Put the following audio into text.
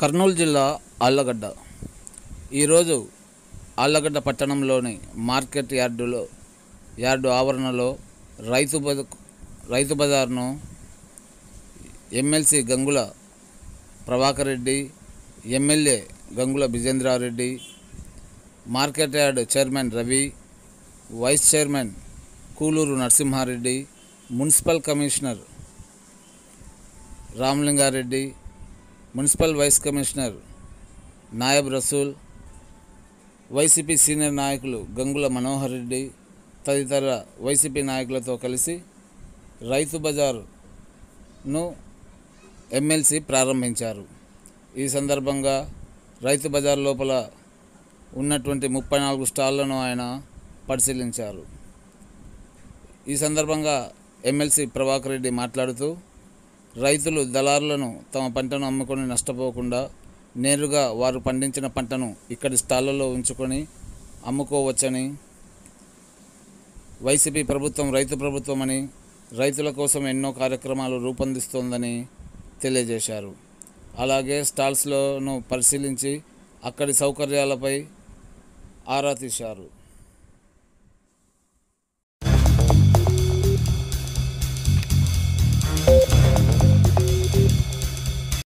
కర్నూలు జిల్లా ఆళ్ళగడ్డ ఈరోజు ఆళ్ళగడ్డ పట్టణంలోని మార్కెట్ యార్డులో యార్డు ఆవరణలో రైతు బజ రైతు బజార్ను MLC Gangula Prabhakar Reddy MLA Gangula Bijendra Reddy market yard chairman Ravi vice chairman Kuluru Narasimha Reddy municipal commissioner Ramalinga Reddy municipal vice commissioner Nayab Rasool YCP senior నాయకులు గంగుల మనోహర్ రెడ్డి తదితర వైసీపీ నాయకులతో కలిసి రైతు బజార్ను ఎమ్మెల్సీ ప్రారంభించారు. ఈ సందర్భంగా రైతు బజార్ లోపల ఉన్నటువంటి ముప్పై నాలుగు స్టాళ్ళను ఆయన పరిశీలించారు. ఈ సందర్భంగా ఎమ్మెల్సీ ప్రభాకర్ రెడ్డి మాట్లాడుతూ రైతులు దళారులను తమ పంటను అమ్ముకొని నష్టపోకుండా నేరుగా వారు పండించిన పంటను ఇక్కడి స్టాళ్ళలో ఉంచుకొని అమ్ముకోవచ్చని వైసీపీ ప్రభుత్వం రైతు ప్రభుత్వం అని రైతుల కోసం ఎన్నో కార్యక్రమాలు రూపొందిస్తోందని తెలియజేశారు. అలాగే స్టాల్స్లను పరిశీలించి అక్కడి సౌకర్యాలపై ఆరా తీశారు.